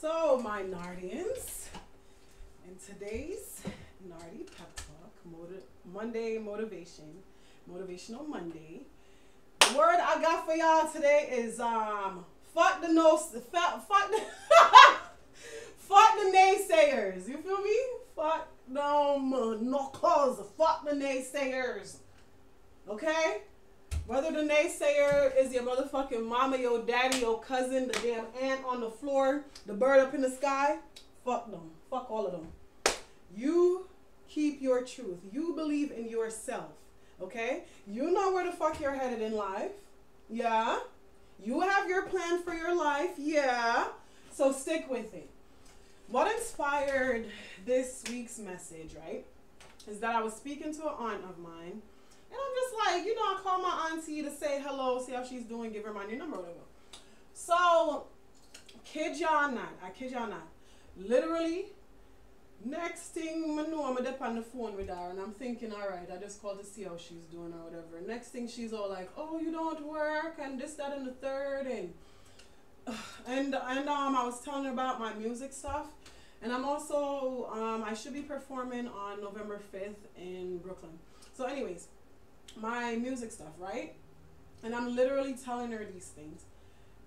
So, my Nardians, in today's Nardi Pep Talk, Monday Motivation, Motivational Monday, the word I got for y'all today is um, fuck the no, fuck, the, fuck the naysayers. You feel me? Fuck them uh, knuckles. Fuck the naysayers. Okay? Whether the naysayer is your motherfucking mama, your daddy, your cousin, the damn ant on the floor, the bird up in the sky, fuck them. Fuck all of them. You keep your truth. You believe in yourself. Okay? You know where the fuck you're headed in life. Yeah. You have your plan for your life. Yeah. So stick with it. What inspired this week's message, right? Is that I was speaking to an aunt of mine and I'm just like, you know, I call my auntie to say hello, see how she's doing, give her my new number, whatever. So, kid y'all not, I kid y'all not. Literally, next thing I know, I'm up on the phone with her, and I'm thinking, all right, I just called to see how she's doing or whatever. Next thing, she's all like, oh, you don't work, and this, that, and the third, and and and um, I was telling her about my music stuff, and I'm also um, I should be performing on November 5th in Brooklyn. So, anyways my music stuff, right? And I'm literally telling her these things.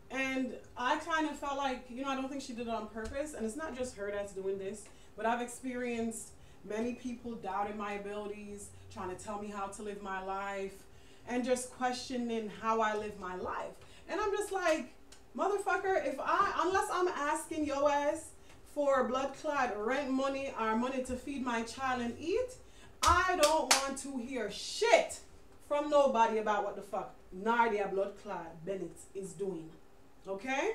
And I kind of felt like, you know, I don't think she did it on purpose. And it's not just her that's doing this, but I've experienced many people doubting my abilities, trying to tell me how to live my life, and just questioning how I live my life. And I'm just like, motherfucker, if I, unless I'm asking yo ass for blood clot rent money or money to feed my child and eat, I don't want to hear shit from nobody about what the fuck Nardia blood clot Bennett is doing. Okay?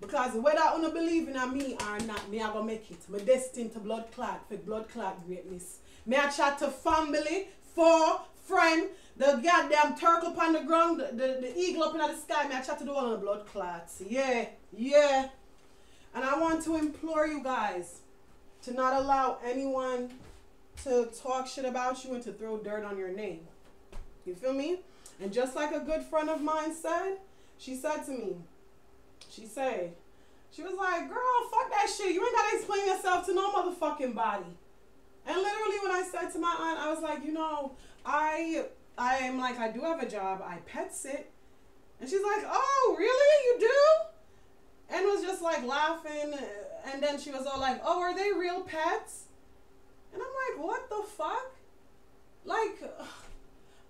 Because whether wanna believe in me or not, me I gonna make it. My destined to blood clot for blood clot greatness. Me I chat to family, for friend, the goddamn turtle up on the ground, the, the, the eagle up in the sky, me I chat to the all of the blood clots. Yeah, yeah. And I want to implore you guys to not allow anyone to talk shit about you and to throw dirt on your name. You feel me? And just like a good friend of mine said, she said to me, she said, she was like, girl, fuck that shit. You ain't gotta explain yourself to no motherfucking body. And literally when I said to my aunt, I was like, you know, I I am like, I do have a job. I pet sit. And she's like, oh, really? You do? And was just like laughing. And then she was all like, oh, are they real pets? And I'm like, what the fuck? Like,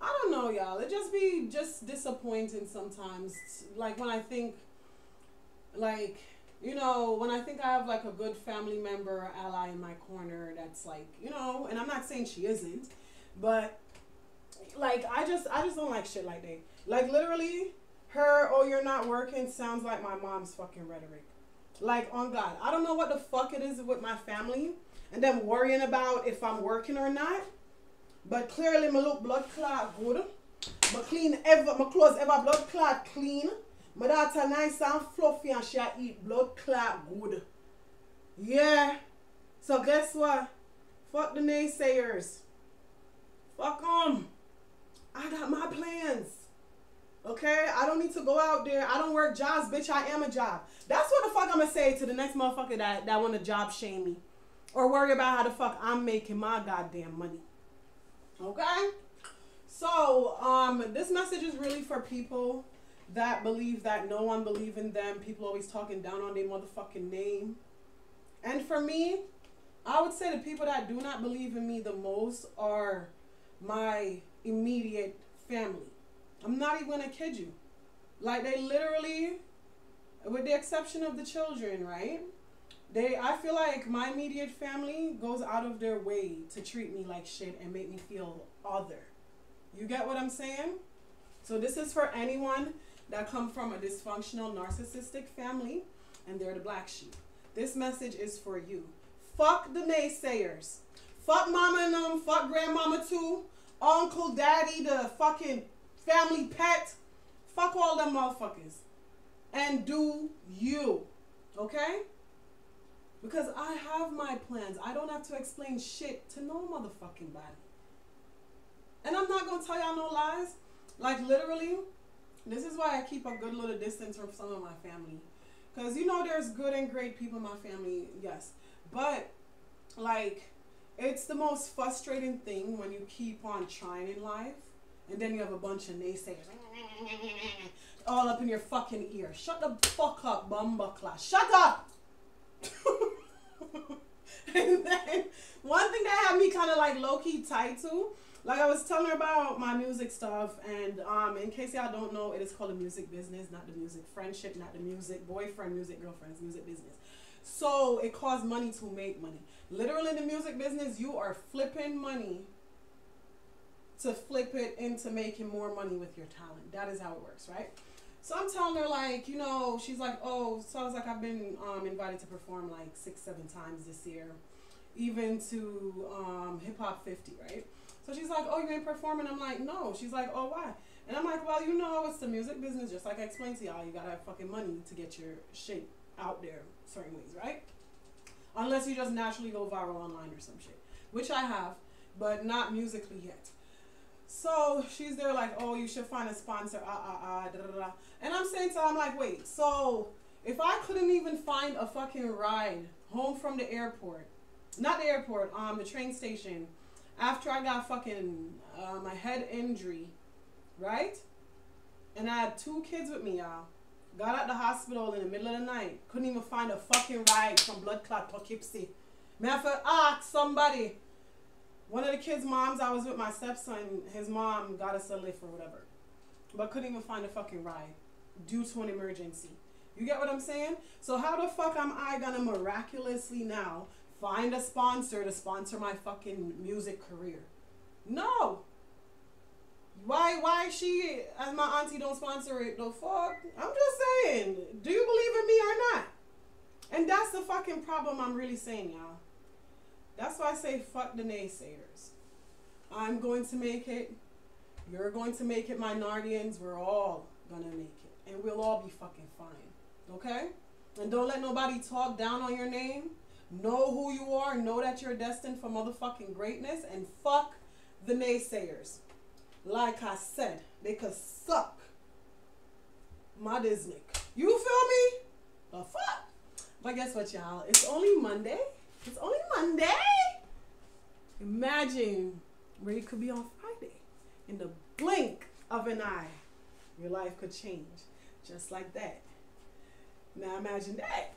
I don't know, y'all. It just be just disappointing sometimes. Like when I think, like you know, when I think I have like a good family member or ally in my corner, that's like you know, and I'm not saying she isn't, but like I just I just don't like shit like that. Like literally, her oh you're not working sounds like my mom's fucking rhetoric. Like on God, I don't know what the fuck it is with my family and them worrying about if I'm working or not. But clearly my look blood clot good. My clean ever, my clothes ever blood clot clean. My daughter nice and fluffy and she eat blood clot good. Yeah. So guess what? Fuck the naysayers. Fuck them. I got my plans. Okay? I don't need to go out there. I don't work jobs, bitch. I am a job. That's what the fuck I'm gonna say to the next motherfucker that, that wanna job shame me. Or worry about how the fuck I'm making my goddamn money. Okay? So, um, this message is really for people that believe that no one believe in them. People always talking down on their motherfucking name. And for me, I would say the people that do not believe in me the most are my immediate family. I'm not even gonna kid you. Like they literally, with the exception of the children, right? They I feel like my immediate family goes out of their way to treat me like shit and make me feel other. You get what I'm saying? So this is for anyone that come from a dysfunctional narcissistic family and they're the black sheep. This message is for you. Fuck the naysayers. Fuck mama and them, fuck grandmama too, uncle, daddy, the fucking family pet. Fuck all them motherfuckers. And do you. Okay? Because I have my plans. I don't have to explain shit to no motherfucking body. And I'm not gonna tell y'all no lies. Like literally, This is why I keep a good little distance from some of my family. Because, you know, there's good and great people in my family, yes. But, like, it's the most frustrating thing when you keep on trying in life and then you have a bunch of naysayers all up in your fucking ear. Shut the fuck up, class. Shut up! and then one thing that had me kind of like low key tied to, like I was telling her about my music stuff, and um, in case y'all don't know, it is called a music business, not the music friendship, not the music boyfriend, music girlfriends, music business. So it costs money to make money. Literally in the music business, you are flipping money to flip it into making more money with your talent. That is how it works, right? So I'm telling her like, you know, she's like, oh, so I was like, I've been um, invited to perform like six, seven times this year, even to um, Hip Hop 50, right? So she's like, oh, you ain't performing? I'm like, no. She's like, oh, why? And I'm like, well, you know, it's the music business, just like I explained to y'all. You gotta have fucking money to get your shit out there certain ways, right? Unless you just naturally go viral online or some shit, which I have, but not musically yet. So she's there like, oh, you should find a sponsor, ah, ah, ah, da, da, da. And I'm saying to her, I'm like, wait, so if I couldn't even find a fucking ride home from the airport, not the airport, um, the train station, after I got fucking uh, my head injury, right? And I had two kids with me, y'all. Got out the hospital in the middle of the night. Couldn't even find a fucking ride from blood clot Poughkeepsie. May I ask somebody one of the kids' moms, I was with my stepson, his mom got us a lift or whatever. But couldn't even find a fucking ride due to an emergency. You get what I'm saying? So how the fuck am I gonna miraculously now find a sponsor to sponsor my fucking music career? No. Why why she as my auntie don't sponsor it the fuck? I'm just saying. Do you believe in me or not? And that's the fucking problem I'm really saying, y'all. That's why I say fuck the naysayers. I'm going to make it. You're going to make it, my Nardians. We're all going to make it. And we'll all be fucking fine. Okay? And don't let nobody talk down on your name. Know who you are. Know that you're destined for motherfucking greatness. And fuck the naysayers. Like I said, they could suck my Disney. You feel me? The fuck? But guess what, y'all? It's only Monday. It's only Monday. Imagine where you could be on Friday. In the blink of an eye, your life could change just like that. Now imagine that.